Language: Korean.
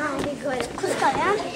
많이 그걸 컸어요?